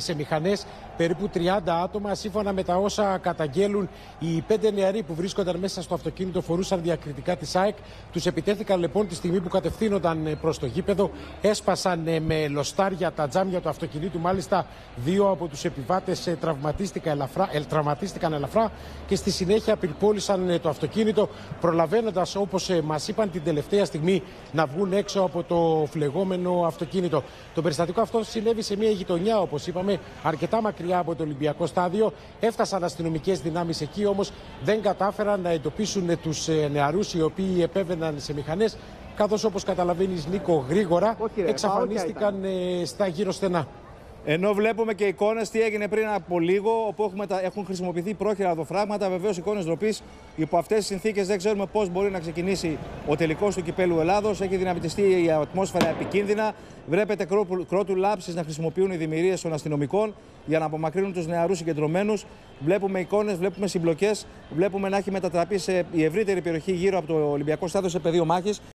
σε μηχανές, περίπου 30 άτομα. Σύμφωνα με τα όσα καταγγέλουν, οι πέντε νεαροί που βρίσκονταν μέσα στο αυτοκίνητο φορούσαν διακριτικά τη ΑΕΚ. Τους επιτέθηκαν λοιπόν τη στιγμή που κατευθύνονταν προς το γήπεδο. Έσπασαν με λοστάρια τα τζάμια του αυτοκινήτου. Μάλιστα, δύο από τους επιβάτες τραυματίστηκαν ελαφρά, τραυματίστηκαν ελαφρά και στη συνέχεια πυρπόλησαν το αυτοκίνητο, προλαβαίνοντας όπως μας είπαν την τελευταία στιγμή να βγουν έξω από το φλεγόμενο αυτοκίνητο. Το περιστατικό αυτό συνέβη σε μια γειτονιά, όπως είπαμε, αρκετά μακριά από το Ολυμπιακό στάδιο. Έφτασαν αστυνομικές δυνάμεις εκεί, όμως δεν κατάφεραν να εντοπίσουν τους νεαρούς οι οποίοι επέβαιναν σε μηχανές. Καθώς όπως καταλαβαίνεις, Νίκο, γρήγορα εξαφανίστηκαν στα γύρω στενά. Ενώ βλέπουμε και εικόνες τι έγινε πριν από λίγο, όπου έχουμε, έχουν χρησιμοποιηθεί πρόχειρα δοφράγματα. Βεβαίως, εικόνες ντροπής. Υπό αυτές τις συνθήκες δεν ξέρουμε πώς μπορεί να ξεκινήσει ο τελικός του κυπέλου Ελλάδος. Έχει δυναμητιστεί η ατμόσφαιρα επικίνδυνα. Βλέπετε κρότου λάψει να χρησιμοποιούν οι δημιουργίες των αστυνομικών για να απομακρύνουν τους νεαρούς συγκεντρωμένους. Βλέπουμε εικόνες, βλέπουμε συμπλοκές. Βλέπουμε να έχει μετατραπεί σε η ευρύτερη περιοχή γύρω από το Ολυμπιακό Στάδιο σε πεδίο μάχης.